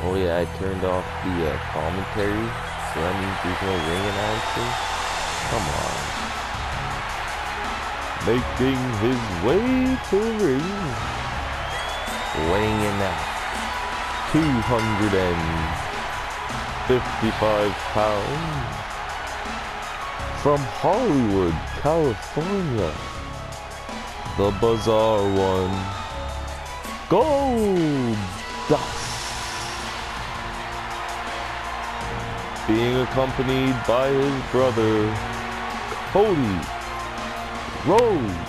Oh yeah, I turned off the uh, commentary, so that means there's no ring announcer. Come on. Making his way to the ring. Weighing in at 255 pounds. From Hollywood, California. The Bizarre One. Gold Dust. Being accompanied by his brother, Cody Rhodes.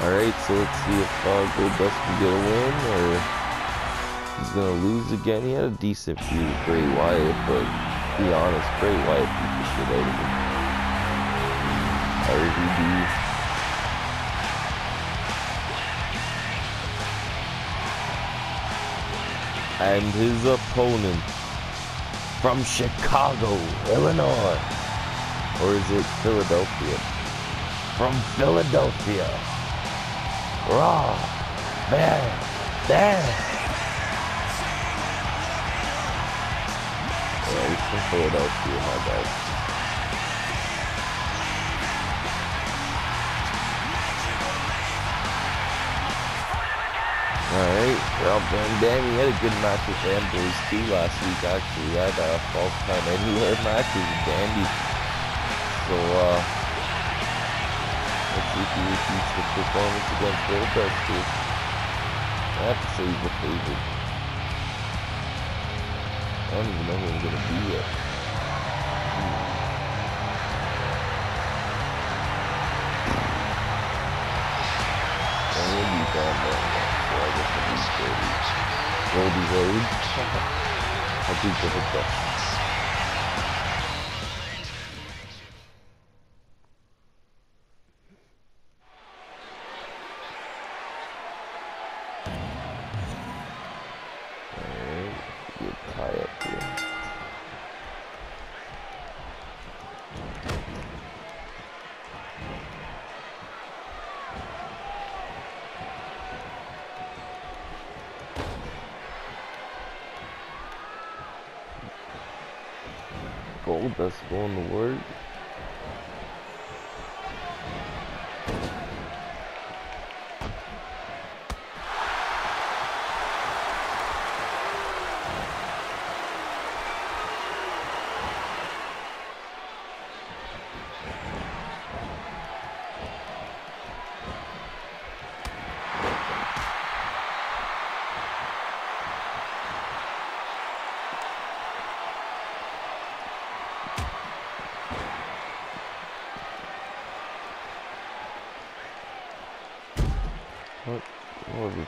Alright, so let's see if uh, Goldust can get a win or he's gonna lose again. He had a decent feud with Bray Wyatt, but to be honest, Bray Wyatt beat the shit out of him. RVD. And his opponent from Chicago, Illinois. Or is it Philadelphia? From Philadelphia. Raw. Man. Dan. Yeah, he's from Philadelphia, my bad. Alright, well, Van he had a good match with Ambrose too last week actually. He had a false count anywhere match with Dandy. So uh let's see if he repeats the performance against Goldust too. I have to say he's the favorite. I don't even know who I'm gonna be yet. Goldie Road. I'll do Goldust. Alright, Goldust going to work.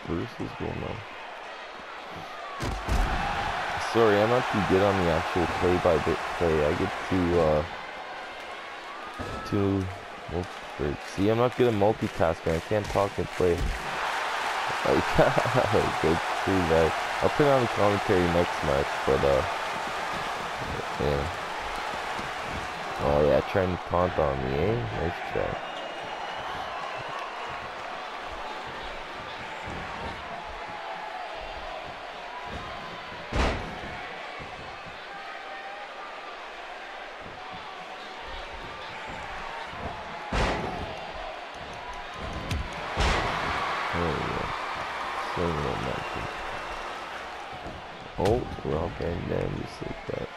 What reverse is going on? Sorry, I'm not too good on the actual play by play. I get too, uh, too, well, frick. see, I'm not good at multitasking. I can't talk and play. Like, go through that. I'll put on the commentary next match, but, uh, yeah. Oh, yeah, trying to taunt on me, eh? Nice try. Oh, Rob Van Dam just like that.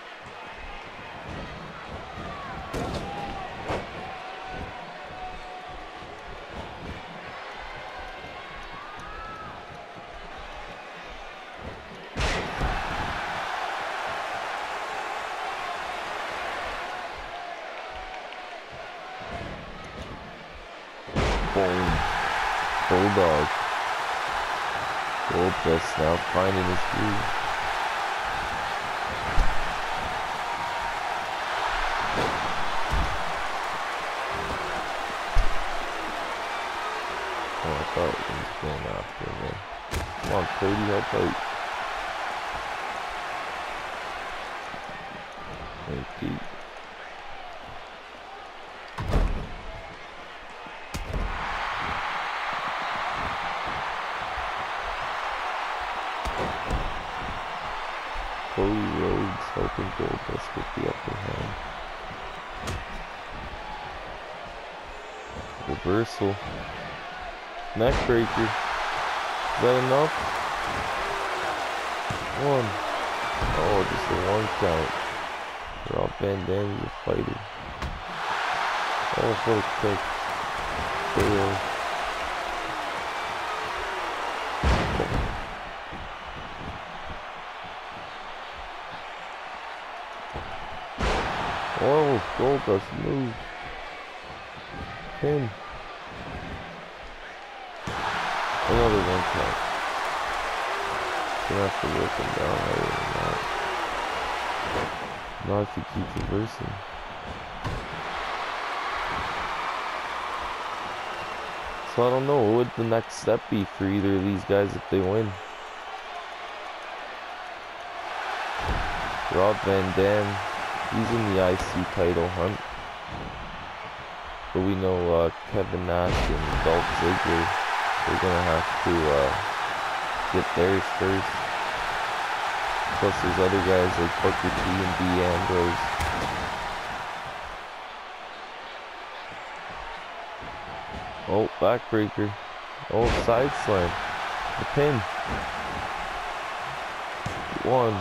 Goldust now finding his groove. Oh, I thought he was going after me. Come on, Cody, help out. Thank you. Cody Rhodes helping Goldust with the upper hand. Reversal. Neckbreaker. Is that enough? One. Oh, just a one count. Rob Van Dam is a fighter. Oh, for a kick. Fail. Oh, Goldust move. Pin. Another one count. Gonna have to work him down other than that. Not if he keeps reversing. So I don't know, what would the next step be for either of these guys if they win? Rob Van Dam, he's in the IC title hunt. But we know uh, Kevin Nash and Dolph Ziggler we're gonna have to uh, get theirs first. Plus there's other guys like Booker T and D Ambrose. Oh, backbreaker. Oh, side slam. The pin. One,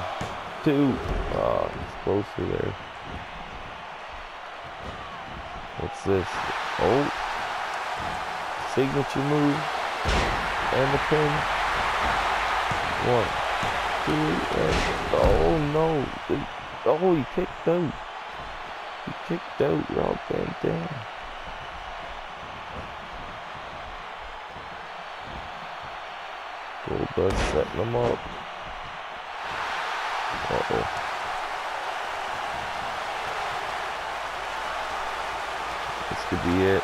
two. Oh, uh, it's closer there. What's this? Oh. Signature move and the pin. One, two, and oh no! Oh, he kicked out. He kicked out oh, Rob Van Dam. Goldust setting him up. Uh oh. This could be it.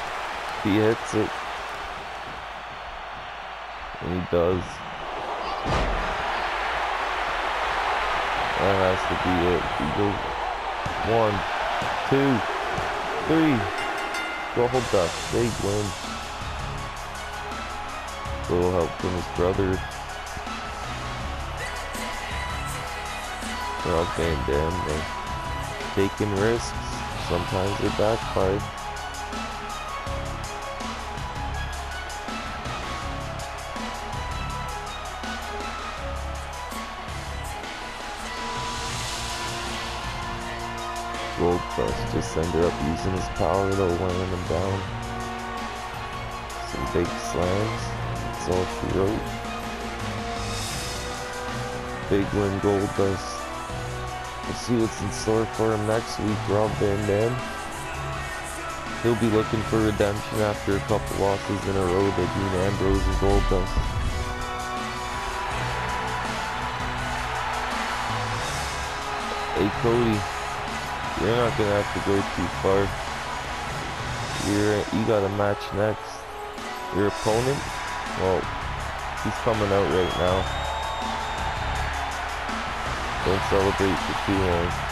He hits it. And he does. That has to be it. He goes one, two, three. Goldust. Big win. Little help from his brother. Rob Van Dam. They're taking risks. Sometimes they backfire. Gold Goldust just ended up using his power to land him down. Some big slams. That's all she wrote. Big win Goldust. We'll see what's in store for him next week. Rob Van Dam. He'll be looking for redemption after a couple losses in a row to Dean Ambrose and Goldust. Hey Cody. You're not gonna have to go too far. You're you got a match next. Your opponent, well, he's coming out right now. Don't celebrate for too long.